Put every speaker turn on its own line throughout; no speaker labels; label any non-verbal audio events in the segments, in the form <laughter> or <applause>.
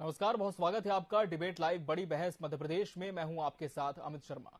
नमस्कार, बहुत स्वागत है आपका डिबेट लाइव बड़ी बहस मध्य प्रदेश में। मैं हूँ आपके साथ अमित शर्मा।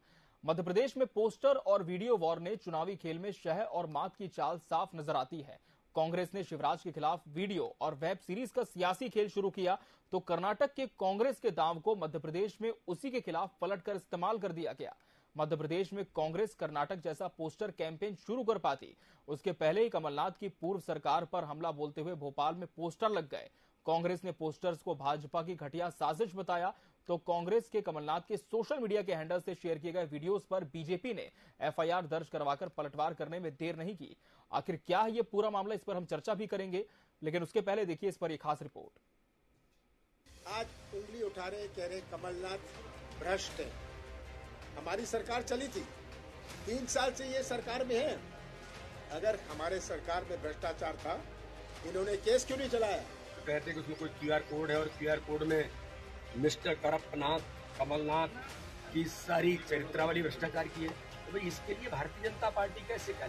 मध्य प्रदेश में पोस्टर और वीडियो वॉर ने चुनावी खेल में शह और मात की चाल साफ़ नज़र आती है। कांग्रेस ने शिवराज के खिलाफ वीडियो और वेब सीरीज़ का सियासी खेल शुरू किया तो कर्नाटक के कांग्रेस के दाव को मध्य प्रदेश में उसी के खिलाफ पलटकर इस्तेमाल कर दिया गया। मध्य प्रदेश में कांग्रेस कर्नाटक जैसा पोस्टर कैंपेन शुरू कर पाती। उसके पहले ही कमलनाथ की पूर्व सरकार पर हमला बोलते हुए भोपाल में पोस्टर लग गए। कांग्रेस ने पोस्टर्स को भाजपा की घटिया साजिश बताया तो कांग्रेस के कमलनाथ के सोशल मीडिया के हैंडल से शेयर किए गए वीडियोस पर बीजेपी ने एफआईआर दर्ज करवाकर पलटवार करने में देर नहीं की। आखिर क्या है ये पूरा मामला? इस पर हम चर्चा भी करेंगे, लेकिन उसके पहले देखिए इस पर एक खास रिपोर्ट।
आज उंगली उठा रहे, कह रहे, कमलनाथ भ्रष्ट है। हमारी सरकार चली थी। तीन साल से ये सरकार में है। अगर हमारे सरकार में भ्रष्टाचार था, इन्होंने केस क्यों नहीं चलाया?
कहते हैं कि उसमें कोई क्यूआर कोड है और क्यूआर कोड में मिस्टर करप्टनाथ कमलनाथ की सारी चरित्रावली भ्रष्टाचार की है। तो भाई, इसके लिए भारतीय जनता पार्टी कैसे क्या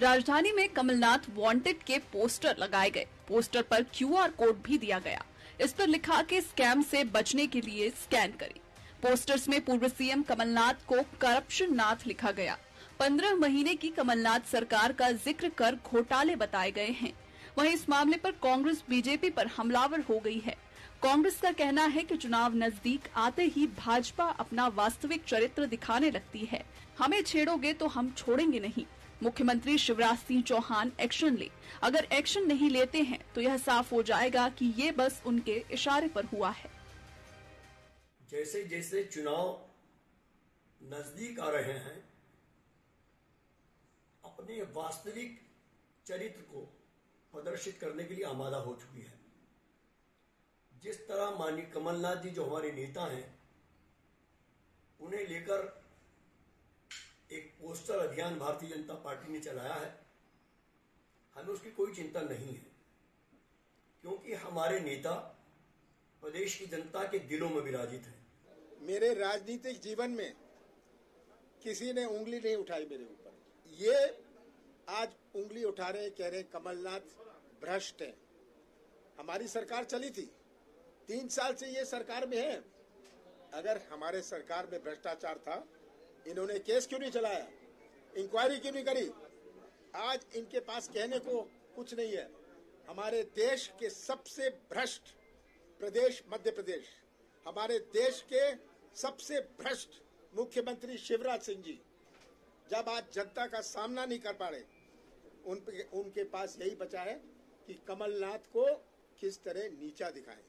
राजधानी में कमलनाथ वांटेड के पोस्टर लगाए गए। पोस्टर पर क्यूआर कोड भी दिया गया। इस पर लिखा के स्कैम से बचने के लिए स्कैन करें। पोस्टर्स में पूर्व सीएम कमलनाथ को करप्शन नाथ लिखा गया। पंद्रह महीने की कमलनाथ सरकार का ज़िक्र कर घोटाले बताए गए हैं। वहीं इस मामले पर कांग्रेस बीजेपी पर हमलावर हो गई है। कांग्रेस का कहना है कि चुनाव नज़दीक आते ही भाजपा अपना वास्तविक चरित्र दिखाने लगती है। हमें छेड़ोगे तो हम छोड़ेंगे नहीं। मुख्यमंत्री शिवराज सिंह चौहान एक्शन ले। अगर एक्शन नहीं लेते हैं तो यह साफ़ हो जाएगा कि ये बस उनके इशारे पर हुआ है।
जैसे जैसे चुनाव नज़दीक आ रहे हैं अपने वास्तविक चरित्र को प्रदर्शित करने के लिए आमादा हो चुकी है। जिस तरह माननीय कमलनाथ जी जो हमारे नेता हैं, उन्हें लेकर एक पोस्टर अभियान भारतीय जनता पार्टी ने चलाया है, हमें उसकी कोई चिंता नहीं है। क्योंकि हमारे नेता प्रदेश की जनता के दिलों में विराजित हैं।
मेरे राजनीतिक जीवन में किसी ने उंगली नहीं उठाई मेरे ऊपर। ये आज उंगली उठा रहे कह रहे कमलनाथ भ्रष्ट है। हमारी सरकार चली थी। तीन साल से ये सरकार में है। अगर हमारे सरकार में भ्रष्टाचार था, इन्होंने केस क्यों नहीं चलाया? इंक्वायरी क्यों नहीं करी? आज इनके पास कहने को कुछ नहीं है। हमारे देश के सबसे भ्रष्ट प्रदेश मध्य प्रदेश। हमारे देश के सबसे भ्रष्ट मुख्यमंत्री शिवराज सिंह जी। जब आज जनता का सामना नहीं कर पा रहे उन उनके पास यही बचा है कि कमलनाथ को किस तरह नीचा दिखाएँ।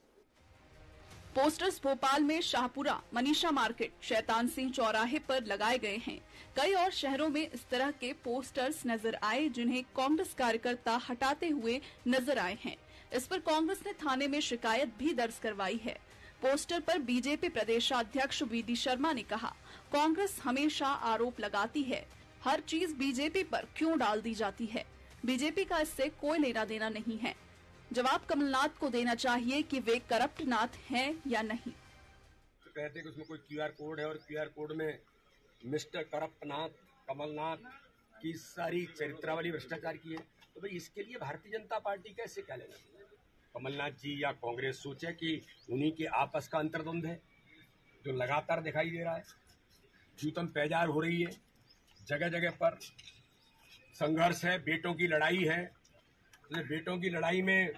पोस्टर्स भोपाल में शाहपुरा, मनीषा मार्केट, शैतान सिंह चौराहे पर लगाए गए हैं। कई और शहरों में इस तरह के पोस्टर्स नज़र आए, जिन्हें कांग्रेस कार्यकर्ता हटाते हुए नज़र आए हैं। इस पर कांग्रेस ने थाने में शिकायत भी दर्ज करवाई है। पोस्टर पर बीजेपी प्रदेशाध्यक्ष वीडी शर्मा ने कहा, कांग्रेस हमेशा आरोप लगाती है, हर चीज़ बीजेपी पर क्यों डाल दी जाती है? बीजेपी का इससे कोई लेना देना नहीं है। जवाब कमलनाथ को देना चाहिए कि वे करप्ट नाथ हैं या नहीं।
तो कहते कि उसमें कोई क्यूआर कोड है और क्यूआर कोड में मिस्टर करप्ट नाथ कमलनाथ की सारी चरित्रावली, भ्रष्टाचार की है। तो भाई इसके लिए भारतीय जनता पार्टी कैसे क्या लेना कमलनाथ जी या कांग्रेस सोचे कि उन्हीं के आपस का अंतर्द्वंद है, जो लगातार दिखाई दे रहा है। जूतम पैजार हो रही है जगह जगह पर संघर्ष है, बेटों की लड़ाई है। तो बेटों की लड़ाई में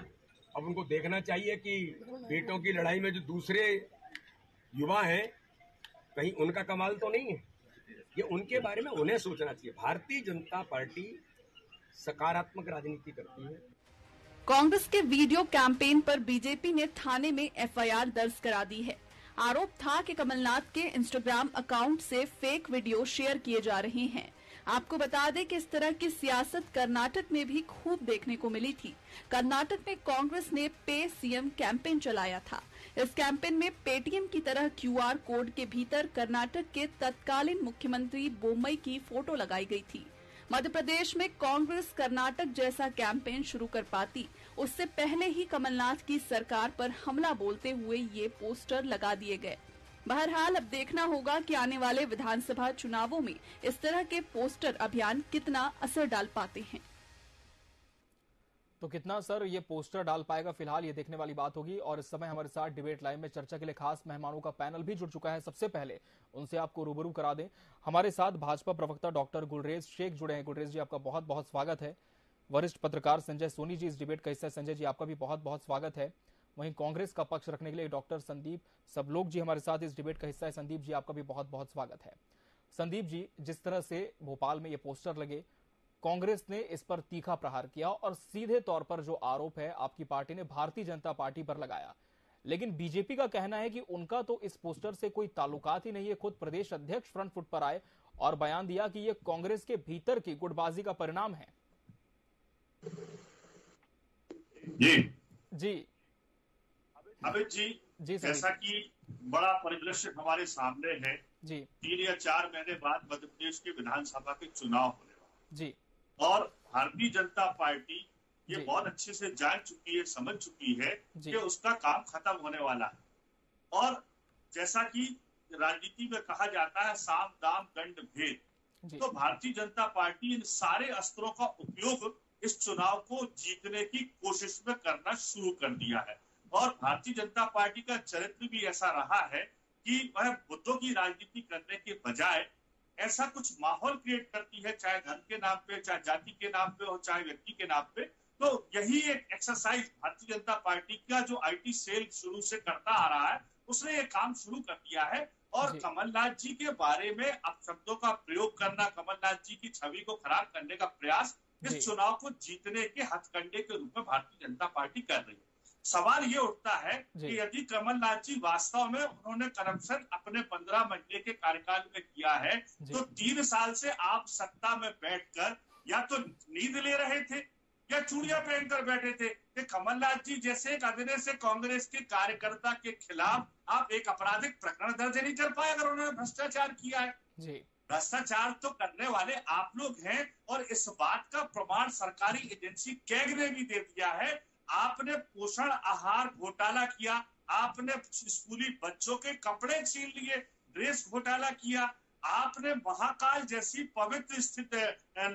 अब उनको देखना चाहिए कि बेटों की लड़ाई में जो दूसरे युवा हैं, कहीं उनका कमाल तो नहीं है। ये उनके बारे में उन्हें सोचना चाहिए। भारतीय जनता पार्टी सकारात्मक राजनीति करती है।
कांग्रेस के वीडियो कैंपेन पर बीजेपी ने थाने में एफआईआर दर्ज करा दी है। आरोप था कि कमलनाथ के इंस्टाग्राम अकाउंट से फेक वीडियो शेयर किए जा रहे हैं। आपको बता दें कि इस तरह की सियासत कर्नाटक में भी खूब देखने को मिली थी। कर्नाटक में कांग्रेस ने पे सीएम कैंपेन चलाया था। इस कैंपेन में पेटीएम की तरह क्यूआर कोड के भीतर कर्नाटक के तत्कालीन मुख्यमंत्री बोमई की फ़ोटो लगाई गई थी। मध्य प्रदेश में कांग्रेस कर्नाटक जैसा कैंपेन शुरू कर पाती। उससे पहले ही कमलनाथ की सरकार पर हमला बोलते हुए ये पोस्टर लगा दिए गए। बहरहाल, अब देखना होगा कि आने वाले विधानसभा चुनावों में इस तरह के पोस्टर अभियान कितना असर डाल पाते हैं।
तो कितना सर ये पोस्टर डाल पाएगा? फ़िलहाल ये देखने वाली बात होगी और इस समय हमारे साथ डिबेट लाइव में चर्चा के लिए खास मेहमानों का पैनल भी जुड़ चुका है। सबसे पहले उनसे आपको रूबरू करा दें। हमारे साथ भाजपा प्रवक्ता डॉक्टर गुलरेज शेख जुड़े हैं। गुलरेज जी, आपका बहुत बहुत स्वागत है। वरिष्ठ पत्रकार संजय सोनी जी इस डिबेट का हिस्सा। संजय जी, आपका भी बहुत बहुत स्वागत है। वहीं कांग्रेस का पक्ष रखने के लिए डॉक्टर संदीप सब लोग जी हमारे साथ इस डिबेट का हिस्सा है। संदीप जी, आपका भी बहुत बहुत स्वागत है। संदीप जी, जिस तरह से भोपाल में ये पोस्टर लगे कांग्रेस ने इस पर तीखा प्रहार किया और सीधे तौर पर जो आरोप है आपकी पार्टी ने भारतीय जनता पार्टी पर लगाया। लेकिन बीजेपी का कहना है कि उनका तो इस पोस्टर से कोई ताल्लुकात ही नहीं है। खुद प्रदेश अध्यक्ष फ्रंट फुट पर आए और बयान दिया कि ये कांग्रेस के भीतर की गुटबाजी का परिणाम है।
जी।
जी।
अमित जी
जी
जैसा कि बड़ा परिदृश्य हमारे सामने है
जी।
तीन या चार महीने बाद मध्य प्रदेश के विधानसभा के चुनाव होने वाले
जी।
और भारतीय जनता पार्टी ये बहुत अच्छे से जान चुकी है समझ चुकी है कि उसका काम खत्म होने वाला है। और जैसा कि राजनीति में कहा जाता है साम दाम दंड भेद। तो भारतीय जनता पार्टी इन सारे अस्त्रों का उपयोग इस चुनाव को जीतने की कोशिश में करना शुरू कर दिया है। और भारतीय जनता पार्टी का चरित्र भी ऐसा रहा है कि वह मुद्दों की राजनीति करने के बजाय ऐसा कुछ माहौल क्रिएट करती है चाहे धर्म के नाम पे चाहे जाति के नाम पे हो चाहे व्यक्ति के नाम पे तो यही एक एक्सरसाइज भारतीय जनता पार्टी का जो आईटी सेल शुरू से करता आ रहा है उसने ये काम शुरू कर दिया है। और कमलनाथ जी के बारे में अपशब्दों का प्रयोग करना कमलनाथ जी की छवि को खराब करने का प्रयास इस चुनाव को जीतने के हथकंडे के रूप में भारतीय जनता पार्टी कर रही है। सवाल ये उठता है कि यदि कमलनाथ जी वास्तव में उन्होंने करप्शन अपने पंद्रह महीने के कार्यकाल में किया है तो तीन साल से आप सत्ता में बैठकर या तो नींद ले रहे थे या चूड़िया पहनकर बैठे थे कि कमलनाथ जी जैसे एक अदने से कांग्रेस के कार्यकर्ता के खिलाफ आप एक आपराधिक प्रकरण दर्ज नहीं कर पाए अगर उन्होंने भ्रष्टाचार किया है।
जी।
भ्रष्टाचार तो करने वाले आप लोग हैं और इस बात का प्रमाण सरकारी एजेंसी कैग ने भी दे दिया है आपने पोषण आहार घोटाला किया आपने स्कूली बच्चों के कपड़े छीन लिए ड्रेस घोटाला किया आपने महाकाल जैसी पवित्र स्थित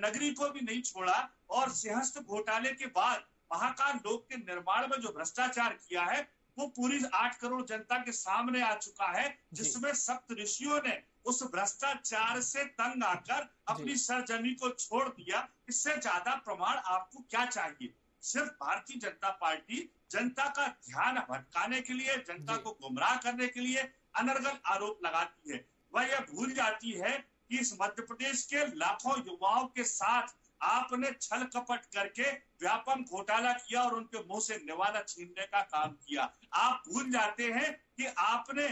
नगरी को भी नहीं छोड़ा और सिंहस्थ घोटाले के बाद महाकाल लोक के निर्माण में जो भ्रष्टाचार किया है वो पूरी आठ करोड़ जनता के सामने आ चुका है जिसमें सप्त ऋषियों ने उस भ्रष्टाचार से तंग आकर अपनी सरजमी को छोड़ दिया। इससे ज़्यादा प्रमाण आपको क्या चाहिए? सिर्फ़ भारतीय जनता पार्टी जनता का ध्यान भटकाने के लिए जनता को गुमराह करने के लिए अनर्गल आरोप लगाती है। वह यह भूल जाती है कि इस मध्य प्रदेश के लाखों युवाओं के साथ आपने छल कपट करके व्यापम घोटाला किया और उनके मुँह से निवाला छीनने का काम किया। आप भूल जाते हैं कि आपने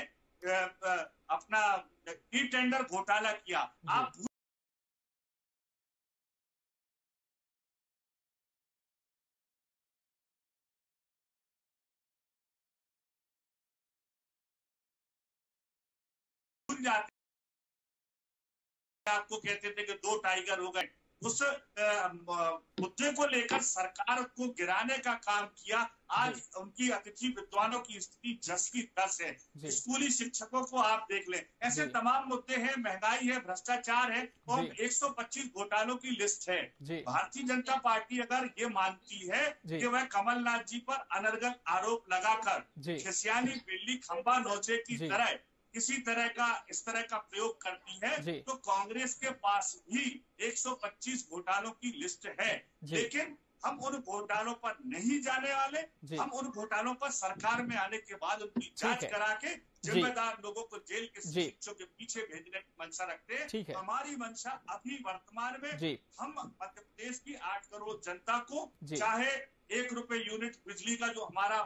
अपना ई टेंडर घोटाला किया। आप आपको कहते थे कि दो टाइगर हो गए। उस मुद्दे को लेकर सरकार को गिराने का काम किया। आज उनकी अतिथि विद्वानों की स्थिति जस की तस है। स्कूली शिक्षकों को आप देख लें। ऐसे तमाम मुद्दे हैं महँगाई है भ्रष्टाचार है और
जी।
125 घोटालों की लिस्ट है। भारतीय जनता पार्टी अगर ये मानती है। कि वह कमलनाथ जी पर अनर्गल आरोप लगाकर खिसियानी बिल्ली खंबा नोचे की तरह किसी तरह का इस तरह का प्रयोग करती है तो कांग्रेस के पास भी 125 घोटालों की लिस्ट है। लेकिन हम उन घोटालों पर नहीं जाने वाले हम उन घोटालों पर सरकार में आने के बाद उनकी जाँच करा के जिम्मेदार लोगों को जेल के
जी।
शिक्षों के पीछे भेजने की मंशा रखते हैं।
है।
हमारी मंशा अभी वर्तमान में हम मध्य प्रदेश की आठ करोड़ जनता को चाहे एक रुपए यूनिट बिजली का जो हमारा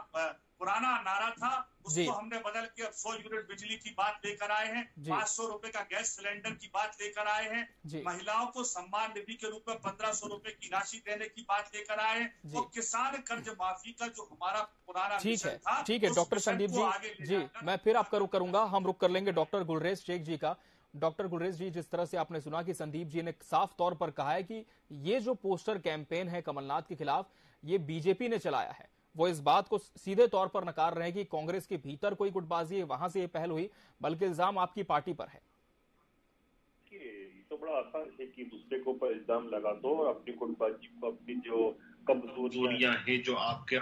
पुराना नारा था। उसको हमने बदल के अब सौ यूनिट बिजली की बात लेकर आए हैं। पाँच सौ रुपए का गैस सिलेंडर की बात लेकर आए हैं। महिलाओं को सम्मान निधि के रूप में पंद्रह सौ रुपए की राशि देने की बात लेकर आए हैं। और किसान कर्ज माफ़ी का जो हमारा पुराना
ठीक है ठीक है डॉक्टर संदीप जी जी मैं फिर आपका रुख करूँगा हम रुक कर लेंगे डॉक्टर गुलरेज शेख जी का डॉक्टर गुलरेज जी जिस तरह से आपने सुना कि संदीप जी ने साफ़ तौर पर कहा है कि ये जो पोस्टर कैंपेन है कमलनाथ के खिलाफ ये बीजेपी ने चलाया है वो इस बात को सीधे तौर पर नकार रहे हैं कि कांग्रेस के भीतर कोई गुटबाजी है, वहाँ से ये पहल हुई, बल्कि इल्ज़ाम आपकी पार्टी पर है।
तो बड़ा आसान है कि दूसरे के ऊपर इल्ज़ाम लगा दो और अपनी गुटबाजी को, अपनी जो कमजोरियाँ हैं, जो आपके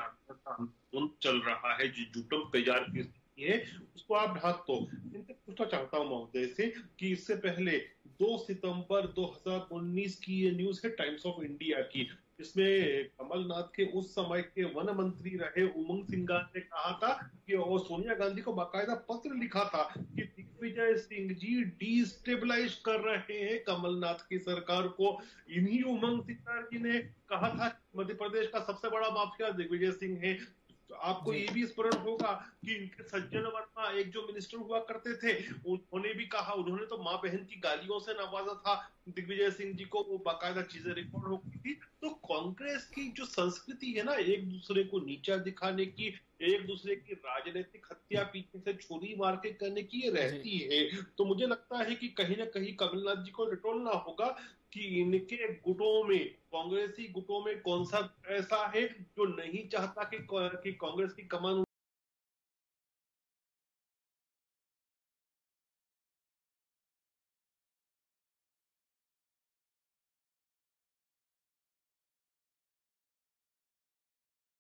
चल रहा है, जो जुटम तैयार की है, उसको आप ढाक दो। इनसे पूछना चाहता हूँ महोदय से कि इससे पहले 2 सितंबर 2019 की ये न्यूज़ है, टाइम्स ऑफ़ इंडिया की। इसमें कमलनाथ के उस समय के वन मंत्री रहे उमंग सिंगार ने कहा था कि, और सोनिया गांधी को बाकायदा पत्र लिखा था कि दिग्विजय सिंह जी डिस्टेबलाइज कर रहे हैं कमलनाथ की सरकार को। इन्हीं उमंग सिंगार जी ने कहा था मध्य प्रदेश का सबसे बड़ा माफिया दिग्विजय सिंह है। आपको ये भी स्मरण होगा कि इनके सज्जन वर्मा एक जो मिनिस्टर हुआ करते थे उन्होंने भी कहा उन्होंने तो माँ बहन की गालियों से नवाजा था। दिग्विजय सिंह जी को वो बाकायदा चीज़ें रिकॉर्ड हो गई थी। तो कांग्रेस की जो संस्कृति है ना एक दूसरे को नीचा दिखाने की एक दूसरे की राजनीतिक हत्या पीछे से छुरी मार के करने की ये रहती है। तो मुझे लगता है कि कहीं ना कहीं कमलनाथ जी को रिटोलना होगा। कि इनके गुटों में कांग्रेसी गुटों में कौन सा ऐसा है जो नहीं चाहता कि, कि कांग्रेस की कमान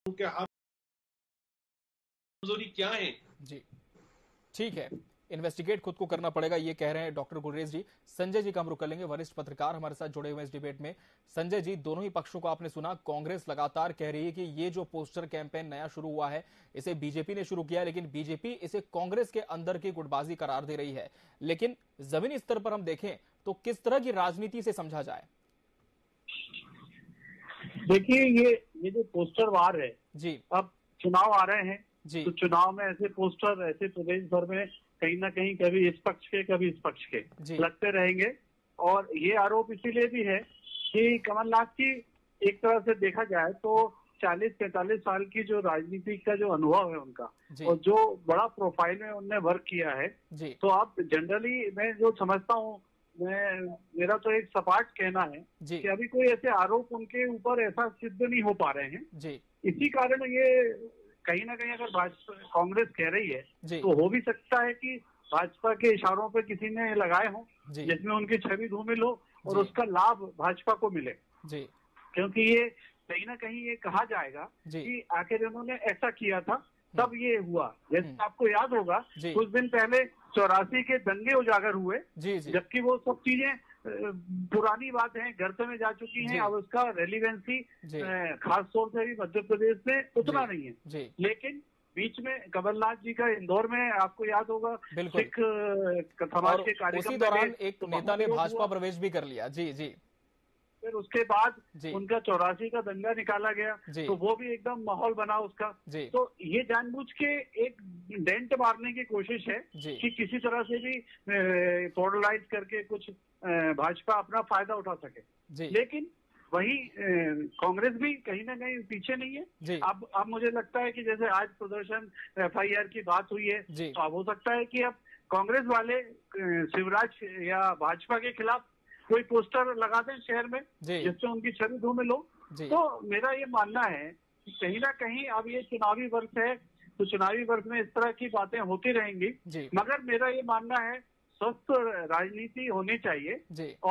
उनके हाथ क्या है?
जी। ठीक है। इन्वेस्टिगेट खुद को करना पड़ेगा ये कह रहे हैं डॉक्टर गुरेज जी। संजय जी का हम रुक कर लेंगे। वरिष्ठ पत्रकार हमारे साथ जुड़े हुए इस डिबेट में। संजय जी दोनों ही पक्षों को आपने सुना कांग्रेस लगातार कह रही है कि ये जो पोस्टर कैंपेन नया शुरू हुआ है इसे बीजेपी ने शुरू किया लेकिन बीजेपी इसे कांग्रेस के अंदर की गुटबाजी करार दे रही है। लेकिन जमीनी स्तर पर हम देखें तो किस तरह की राजनीति से समझा जाए?
देखिए ये ये जो पोस्टर वार है
जी।
अब चुनाव आ रहे हैं
जी।
तो चुनाव में ऐसे पोस्टर ऐसे प्रदेश भर में कहीं ना कहीं कभी इस पक्ष के कभी इस पक्ष के। लगते रहेंगे। और ये आरोप इसीलिए भी है कि कमलनाथ की एक तरह से देखा जाए तो 40 पैंतालीस साल की जो राजनीति का जो अनुभव है उनका और जो बड़ा प्रोफ़ाइल में उनने वर्क किया है तो आप जनरली मैं जो समझता हूँ मैं मेरा तो एक सपाट कहना है कि अभी कोई ऐसे आरोप उनके ऊपर ऐसा सिद्ध नहीं हो पा रहे हैं। इसी कारण ये कहीं ना कहीं अगर भाजपा कांग्रेस कह रही है तो हो भी सकता है कि भाजपा के इशारों पर किसी ने लगाए हों जिसमें उनकी छवि धूमिल हो और उसका लाभ भाजपा को मिले।
जी।
क्योंकि ये कहीं ना कहीं ये कहा जाएगा कि आखिर इन्होंने ऐसा किया था तब ये हुआ। जैसे हम्म। आपको याद होगा कुछ दिन पहले चौरासी के दंगे उजागर हुए जबकि वो सब चीज़ें पुरानी बात है घर में जा चुकी है अब उसका रेलिवेंसी खास तौर से भी मध्य प्रदेश में उतना नहीं है। लेकिन बीच में कमलनाथ जी का इंदौर में आपको याद होगा सिख समाज के कार्यक्रम
दौरान एक तो नेता ने भाजपा प्रवेश भी कर लिया। जी जी।
फिर उसके बाद उनका चौरासी का दंगा निकाला गया तो वो भी एकदम माहौल बना उसका। तो ये जानबूझ के एक डेंट मारने की कोशिश है कि किसी तरह से भी पोलराइज करके कुछ भाजपा अपना फ़ायदा उठा सके। लेकिन वही कांग्रेस भी कहीं ना कहीं पीछे नहीं है। अब अब मुझे लगता है कि जैसे आज प्रदर्शन एफआईआर की बात हुई है तो अब हो सकता है कि अब कांग्रेस वाले शिवराज या भाजपा के खिलाफ कोई पोस्टर लगा दें शहर में जिससे उनकी छवि धूमिल हो। तो मेरा ये मानना है कि कहीं ना कहीं अब ये चुनावी वर्ष है तो चुनावी वर्ष में इस तरह की बातें होती रहेंगी। मगर मेरा ये मानना है स्वस्थ राजनीति होनी चाहिए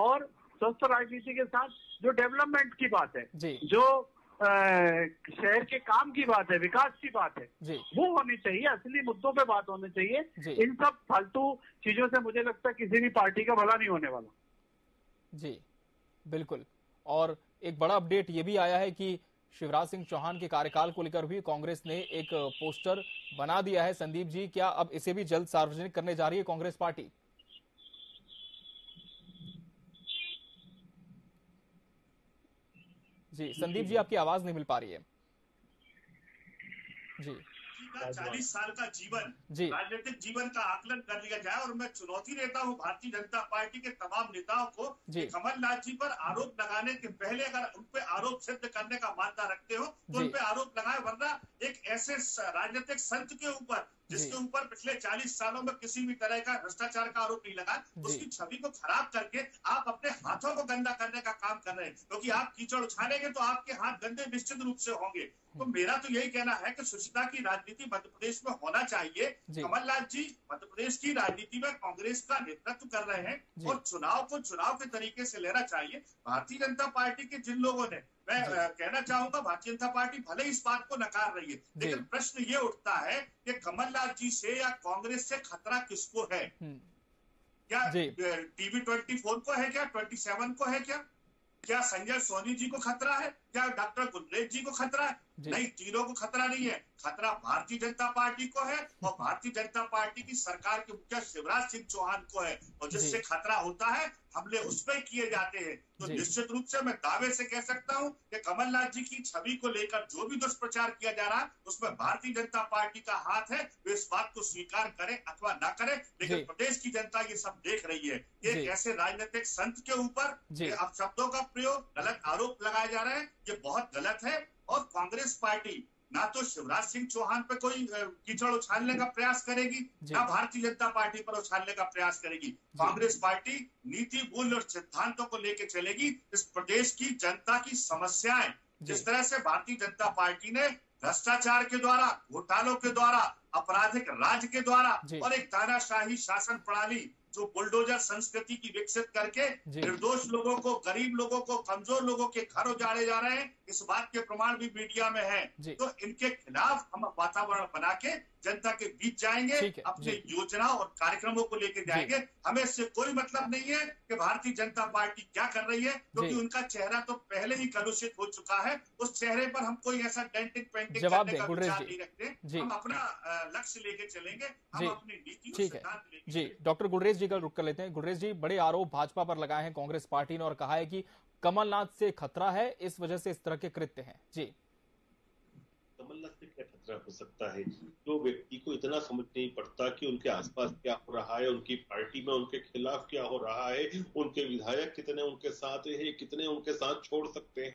और स्वस्थ राजनीति के साथ जो डेवलपमेंट की बात है जो। शहर के काम की बात है विकास की बात है वो होनी चाहिए। असली मुद्दों पे बात होनी चाहिए। इन सब फालतू चीज़ों से मुझे लगता है किसी भी पार्टी का भला नहीं होने वाला।
जी बिल्कुल। और एक बड़ा अपडेट ये भी आया है कि शिवराज सिंह चौहान के कार्यकाल को लेकर भी कांग्रेस ने एक पोस्टर बना दिया है। संदीप जी क्या अब इसे भी जल्द सार्वजनिक करने जा रही है कांग्रेस पार्टी? जी संदीप जी आपकी आवाज़ नहीं मिल पा रही है। जी।
चालीस साल का जीवन राजनीतिक जीवन का आकलन कर लिया जाए और मैं चुनौती देता हूँ भारतीय जनता पार्टी के तमाम नेताओं को कमलनाथ जी पर आरोप लगाने के पहले अगर उन पर आरोप सिद्ध करने का मानता रखते हो तो उन पर आरोप लगाए वरना एक ऐसे राजनीतिक संत के ऊपर जिसके ऊपर पिछले 40 सालों में किसी भी तरह का भ्रष्टाचार का आरोप नहीं लगा उसकी छवि को खराब करके आप अपने हाथों को गंदा करने का काम कर रहे हैं। क्योंकि तो आप कीचड़ उछालेंगे तो आपके हाथ गंदे निश्चित रूप से होंगे। तो मेरा तो यही कहना है कि शुचिता की राजनीति मध्य प्रदेश में होना चाहिए। कमलनाथ जी मध्य प्रदेश की राजनीति में कांग्रेस का नेतृत्व कर रहे हैं और चुनाव को चुनाव के तरीके से लेना चाहिए। भारतीय जनता पार्टी के जिन लोगों ने मैं कहना चाहूँगा भारतीय जनता पार्टी भले इस बात को नकार रही है लेकिन प्रश्न ये उठता है कि कमलनाथ जी से या कांग्रेस से खतरा किसको है? हम्म। क्या टीवी ट्वेंटी फोर को है क्या? ट्वेंटी सेवन को है क्या? क्या संजय सोनी जी को खतरा है? क्या डॉक्टर गुलरेज जी को खतरा है? नहीं तीनों को खतरा नहीं है। खतरा भारतीय जनता पार्टी को है और भारतीय जनता पार्टी की सरकार के मुखिया शिवराज सिंह चौहान को है। और जिससे खतरा होता है हमले उस पर किए जाते हैं। तो निश्चित रूप से मैं दावे से कह सकता हूँ कि कमलनाथ जी की छवि को लेकर जो भी दुष्प्रचार किया जा रहा है उसमें भारतीय जनता पार्टी का हाथ है। वे इस बात को स्वीकार करें अथवा न करें लेकिन प्रदेश की जनता ये सब देख रही है। एक ऐसे राजनीतिक संत के ऊपर अब शब्दों का प्रयोग गलत आरोप लगाए जा रहे हैं ये बहुत गलत है। और कांग्रेस पार्टी ना तो शिवराज सिंह चौहान पे कोई कीचड़ उछालने का प्रयास करेगी ना भारतीय जनता पार्टी पर उछालने का प्रयास करेगी। कांग्रेस पार्टी नीति मूल्य और सिद्धांतों को लेकर चलेगी। इस प्रदेश की जनता की समस्याएँ जिस तरह से भारतीय जनता पार्टी ने भ्रष्टाचार के द्वारा घोटालों के द्वारा आपराधिक राज के द्वारा और एक तानाशाही शासन प्रणाली जो बुलडोजर संस्कृति की विकसित करके निर्दोष लोगों को गरीब लोगों को कमज़ोर लोगों के घर उजाड़े जा रहे हैं इस बात के प्रमाण भी मीडिया में है। तो इनके खिलाफ हम वातावरण बना के जनता के बीच जाएँगे अपने योजना और कार्यक्रमों को लेकर जाएँगे। हमें इससे कोई मतलब नहीं है कि भारतीय जनता पार्टी क्या कर रही है क्योंकि तो उनका चेहरा तो पहले ही कलुषित हो चुका है। उस चेहरे पर हम कोई ऐसा डेंटिंग पेंटिंग करने का विचार नहीं रखते। हम अपना लक्ष्य लेके चलेंगे हम अपनी नीति सिद्धांत
जी डॉक्टर गुलरेज जी का रुक कर लेते हैं। गुलरेज जी बड़े आरोप भाजपा पर लगाए हैं कांग्रेस पार्टी ने और कहा है कि कमलनाथ से खतरा है इस वजह से इस तरह के कृत्य हैं। जी।
कमलनाथ से क्या खतरा हो सकता है? जो व्यक्ति को इतना समझ नहीं पड़ता कि उनके आसपास क्या हो रहा है, उनकी पार्टी में उनके खिलाफ क्या हो रहा है, उनके विधायक कितने उनके साथ है, कितने उनके साथ छोड़ सकते हैं?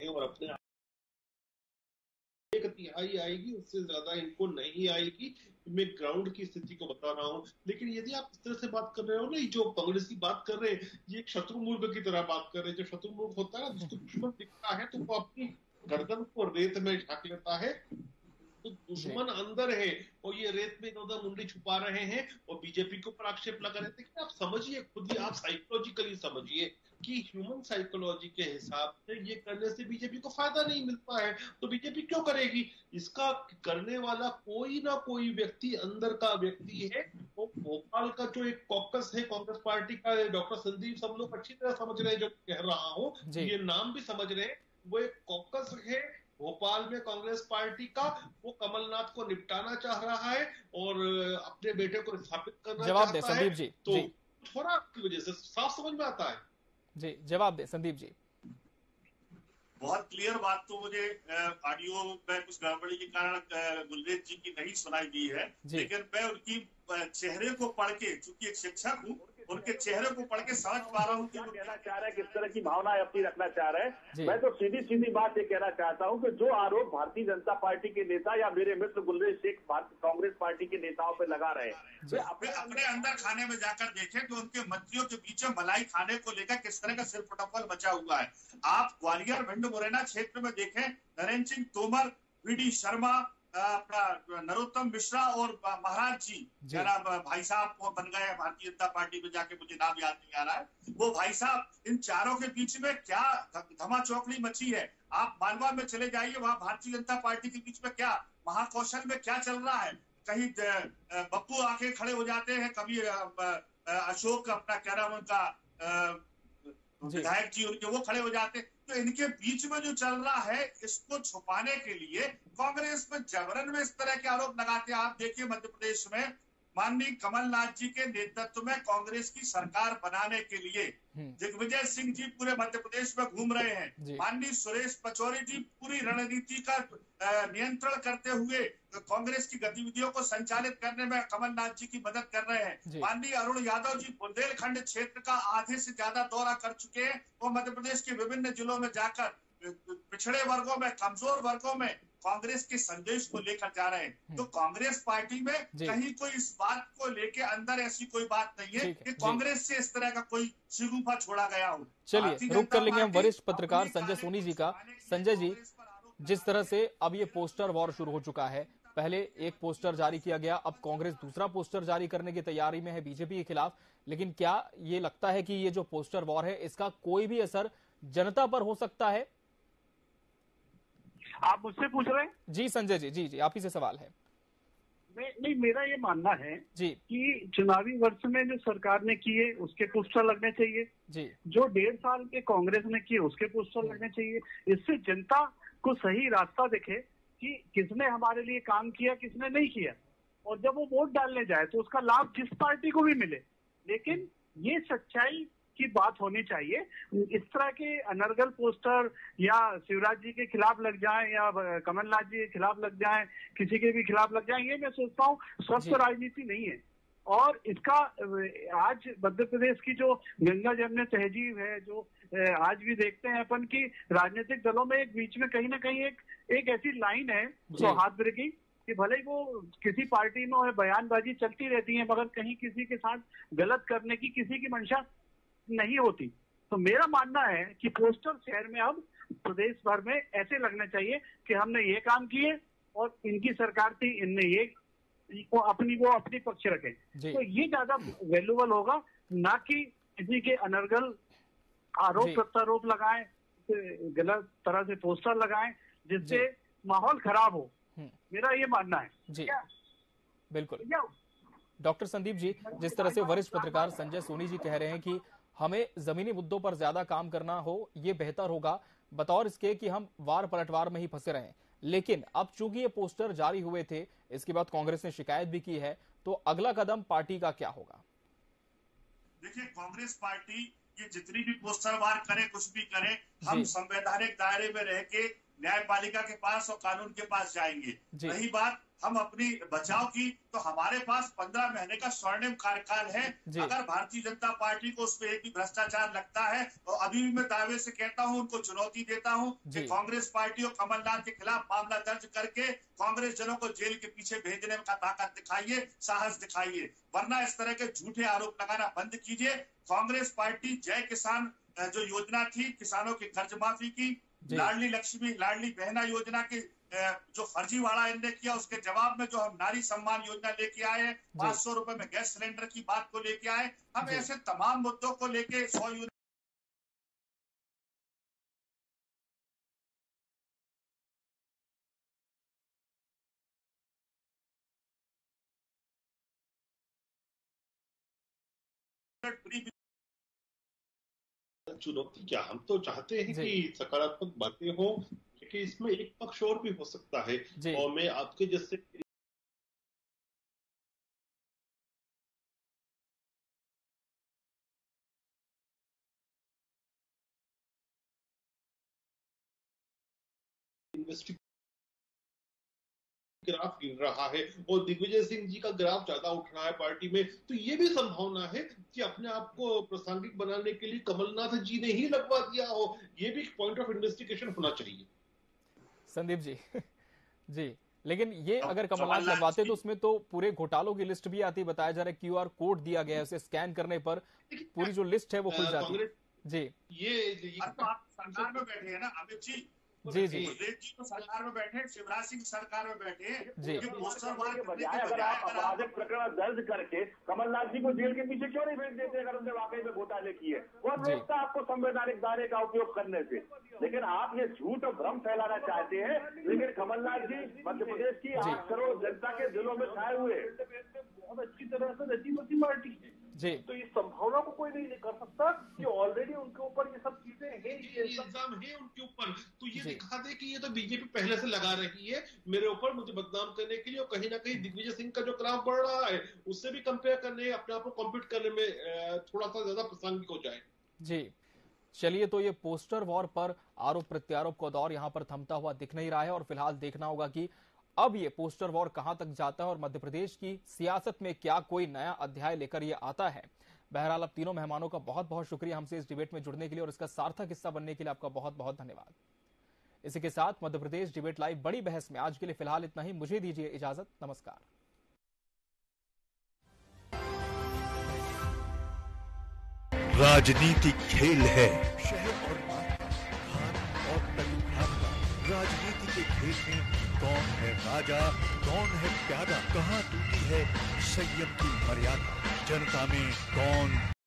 और अपने तिहाई आएगी, उससे ज़्यादा इनको नहीं आएगी। मैं ग्राउंड की स्थिति को बता रहा हूँ। लेकिन यदि आप इस तरह से बात कर रहे हो ना जो कांग्रेस की बात कर रहे हैं, ये एक शत्रुमुर्ग की तरह बात कर रहे हैं। जो शत्रुमुर्ग होता है ना, जिसको दुश्मन दिखता है तो वो अपनी गर्दन को रेत में झाक लेता है। तो दुश्मन अंदर है और ये रेत में इधर मुंडी छुपा रहे हैं और बीजेपी के ऊपर आक्षेप लगा रहे थे कि आप समझिए खुद ही आप साइकोलॉजिकली समझिए कि ह्यूमन साइकोलॉजी के हिसाब से ये करने से बीजेपी को फ़ायदा नहीं मिलता है। तो बीजेपी क्यों करेगी? इसका करने वाला कोई ना कोई व्यक्ति अंदर का व्यक्ति है। वो भोपाल का जो एक कॉकस है कांग्रेस पार्टी का डॉक्टर संदीप सब लोग अच्छी तरह समझ रहे हैं जो कह रहा हूँ। ये नाम भी समझ रहे हैं। वो एक कॉकस है भोपाल में कांग्रेस पार्टी का वो कमलनाथ को निपटाना चाह रहा है और अपने बेटे को स्थापित करना जवाब दे संदीप जी तो थोड़ा की वजह से साफ़ समझ में आता है।
जी जवाब दे संदीप जी।
बहुत क्लियर बात तो मुझे ऑडियो में कुछ गड़बड़ी के कारण गुलरेज जी की नहीं सुनाई दी है। लेकिन मैं उनकी चेहरे को पढ़ के चूँकि एक शिक्षक हूँ उनके चेहरे को पढ़ के समझ पा रहा हूँ
कि वो कहना चाह रहे हैं? किस तरह की भावना अपनी रखना चाह रहे हैं? मैं तो सीधी सीधी बात ये कहना चाहता हूँ कि जो आरोप भारतीय जनता पार्टी के नेता या मेरे मित्र गुलरेज शेख कांग्रेस पार्टी के नेताओं पर लगा रहे हैं।
अपने अपने अंदर खाने में जाकर देखें तो उनके मंत्रियों के पीछे मलाई खाने को लेकर किस तरह का सिर फटफल बचा हुआ है। आप ग्वालियर भिंड मुरैना क्षेत्र में देखें नरेंद्र सिंह तोमर वी डी शर्मा अपना नरोत्तम मिश्रा और महाराज जी जरा भाई साहब वो बन गए भारतीय जनता पार्टी में जाके मुझे नाम याद नहीं आ रहा है। वो भाई साहब इन चारों के बीच में क्या धमा चौकड़ी मची है? आप मालवा में चले जाइए वहाँ भारतीय जनता पार्टी के बीच में क्या महाकौशल में क्या चल रहा है? कहीं बप्पू आके खड़े हो जाते हैं कभी अशोक अपना क्या नाम उनका विधायक जी उनके वो खड़े हो जाते तो इनके बीच में जो चल रहा है, इसको छुपाने के लिए कांग्रेस में जबरन में इस तरह के आरोप लगाते हैं। आप देखिए मध्य प्रदेश में माननीय कमलनाथ जी के नेतृत्व में कांग्रेस की सरकार बनाने के लिए हम्म। दिग्विजय सिंह जी पूरे मध्य प्रदेश में घूम रहे हैं। माननीय सुरेश पचौरी जी पूरी रणनीति का नियंत्रण करते हुए कांग्रेस की गतिविधियों को संचालित करने में कमलनाथ जी की मदद कर रहे हैं। माननीय अरुण यादव जी बुंदेलखंड क्षेत्र का आधे से ज़्यादा दौरा कर चुके हैं। वो मध्य प्रदेश के विभिन्न जिलों में जाकर पिछड़े वर्गों में कमज़ोर वर्गों में कांग्रेस के संदेश को लेकर जा रहे हैं। हम्म। तो कांग्रेस पार्टी में कहीं कोई इस बात को लेके अंदर ऐसी कोई बात नहीं है कि कांग्रेस से इस तरह का कोई शिगुफा छोड़ा गया हो।
चलिए रुक कर लेंगे हम वरिष्ठ पत्रकार संजय सोनी जी का संजय जी जिस तरह से अब ये पोस्टर वॉर शुरू हो चुका है पहले एक पोस्टर जारी किया गया अब कांग्रेस दूसरा पोस्टर जारी करने की तैयारी में है बीजेपी के खिलाफ। लेकिन क्या ये लगता है कि ये जो पोस्टर वॉर है इसका कोई भी असर जनता पर हो सकता है?
आप मुझसे पूछ रहे हैं?
जी संजय जी जी जी आप ही से सवाल है।
नहीं मेरा ये मानना है
जी।
कि चुनावी वर्ष में जो सरकार ने किए उसके पोस्टर लगने चाहिए।
जी।
जो डेढ़ साल के कांग्रेस ने किए उसके पोस्टर लगने चाहिए। इससे जनता को सही रास्ता दिखे कि किसने हमारे लिए काम किया किसने नहीं किया। और जब वो वोट डालने जाए तो उसका लाभ जिस पार्टी को भी मिले। लेकिन ये सच्चाई की बात होनी चाहिए। इस तरह के अनर्गल पोस्टर या शिवराज जी के खिलाफ लग जाए या कमलनाथ जी के खिलाफ लग जाए किसी के भी खिलाफ लग जाए ये मैं सोचता हूँ स्वस्थ राजनीति नहीं है। और इसका आज मध्य प्रदेश की जो गंगा जमने तहजीब है जो आज भी देखते हैं अपन की राजनीतिक दलों में एक बीच में कहीं ना कहीं एक एक ऐसी लाइन है जो। हाथ ब्रेकी कि भले ही वो किसी पार्टी में बयानबाजी चलती रहती है मगर कहीं किसी के साथ गलत करने की किसी की मंशा नहीं होती। तो मेरा मानना है कि पोस्टर शहर में अब प्रदेश भर में ऐसे लगने चाहिए कि हमने ये काम किए और इनकी सरकार थी इनने ये वो अपनी वो अपनी पक्ष रखे। तो ये ज़्यादा वैल्यूबल होगा ना कि किसी के अनर्गल आरोप प्रत्यारोप लगाए गलत तरह से पोस्टर लगाए जिससे माहौल खराब हो। हम्म। मेरा ये मानना है।
जी। क्या? बिल्कुल। डॉक्टर संदीप जी जिस तरह से वरिष्ठ पत्रकार संजय सोनी जी कह रहे हैं कि हमें जमीनी मुद्दों पर ज़्यादा काम करना हो ये बेहतर होगा। बतौर इसके कि हम वार पलटवार में ही फंसे रहे। लेकिन अब चूँकि ये पोस्टर जारी हुए थे इसके बाद कांग्रेस ने शिकायत भी की है तो अगला कदम पार्टी का क्या होगा?
देखिए कांग्रेस पार्टी ये जितनी भी पोस्टर वार करे कुछ भी करे हम संवैधानिक दायरे में रह के न्यायपालिका के पास और कानून के पास जाएँगे। रही बात हम अपनी बचाव की तो हमारे पास पंद्रह महीने का स्वर्णिम कार्यकाल है। अगर भारतीय जनता पार्टी को उसमें एक भी भ्रष्टाचार लगता है तो अभी भी मैं दावे से कहता हूँ उनको चुनौती देता हूँ कि कांग्रेस पार्टी और कमलनाथ के खिलाफ मामला दर्ज करके कांग्रेस जनों को जेल के पीछे भेजने का ताकत दिखाइए साहस दिखाइए। वरना इस तरह के झूठे आरोप लगाना बंद कीजिए। कांग्रेस पार्टी जय किसान जो योजना थी किसानों की कर्ज माफ़ी की लाडली लक्ष्मी लाडली बहना योजना की जो फर्जीवाड़ा इनने किया उसके जवाब में जो हम नारी सम्मान योजना लेके आए पाँच सौ रुपए में गैस सिलेंडर की बात को लेके आए हम ऐसे तमाम मुद्दों को लेके सौ
चुनौती क्या? हम तो चाहते हैं कि सकारात्मक बातें हो लेकिन इसमें एक पक्ष और भी हो सकता है। और मैं आपके जैसे ग्राफ गिर रहा है और दिग्विजय सिंह जी का ग्राफ ज़्यादा उठ रहा है पार्टी में। तो ये भी संभावना है कि अपने आप को प्रासंगिक बनाने के लिए कमलनाथ जी ने ही लगवा दिया हो। ये भी पॉइंट ऑफ़ इन्वेस्टिगेशन होना चाहिए।
संदीप जी <laughs> जी लेकिन ये अगर कमलनाथ लगवाते तो उसमें तो पूरे घोटालों की लिस्ट भी आती बताया जा रहा है क्यूआर कोड दिया गया है उसे स्कैन करने पर। पूरी जो लिस्ट है वो खुल जाती है। जी।
ये ये, सरकार में बैठे हैं ना अमित जी
जी जी।
जी तो सरकार में बैठे शिवराज सिंह सरकार में बैठे
जी।
अगर आप आपराधिक प्रकरण दर्ज करके कमलनाथ जी को जेल के पीछे क्यों नहीं भेज देते अगर उनने वाकई में घोटाले किए? कौन रोकता आपको संवैधानिक दायरे का उपयोग करने से। लेकिन आप ये झूठ और भ्रम फैलाना चाहते हैं लेकिन कमलनाथ जी मध्य प्रदेश की आठ करोड़ जनता के दिलों में छाए हुए बहुत अच्छी तरह से रची पार्टी।
जी।
तो इस संभावना को कोई नहीं कर सकता कि ऑलरेडी उनके ऊपर ये सब चीज़ें हैं ये
इल्ज़ाम है उनके ऊपर। तो ये दिखा दे कि ये तो बीजेपी पहले से लगा रही है मेरे ऊपर मुझे बदनाम करने के लिए और कहीं ना कहीं दिग्विजय सिंह का जो क्राम बढ़ रहा है उससे भी कंपेयर करने अपने आप को कॉम्पीट करने में थोड़ा सा ज़्यादा प्रासंगिक हो जाए।
जी। चलिए तो ये पोस्टर वॉर पर आरोप प्रत्यारोप का दौर यहाँ पर थमता हुआ दिख नहीं रहा है और फ़िलहाल देखना होगा कि अब ये पोस्टर वॉर कहाँ तक जाता है और मध्य प्रदेश की सियासत में क्या कोई नया अध्याय लेकर ये आता है? बहरहाल अब तीनों मेहमानों का बहुत बहुत शुक्रिया हमसे इस डिबेट में जुड़ने के लिए और इसका सार्थक हिस्सा बनने के लिए आपका बहुत बहुत धन्यवाद। इसी के साथ मध्य प्रदेश डिबेट लाइव बड़ी बहस में। आज के लिए फ़िलहाल इतना ही। मुझे दीजिए इजाज़त। नमस्कार।
राजनीति खेल है। शहर और और राजनीति के खेल कौन है राजा, कौन है प्यादा? कहाँ टूटी है संयम की मर्यादा? जनता में कौन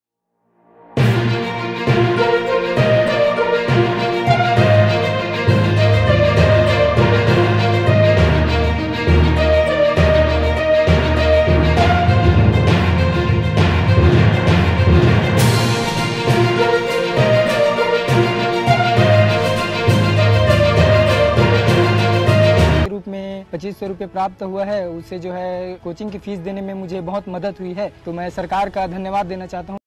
पच्चीस सौ रूपए प्राप्त हुआ है उससे जो है कोचिंग की फ़ीस देने में मुझे बहुत मदद हुई है। तो मैं सरकार का धन्यवाद देना चाहता हूँ।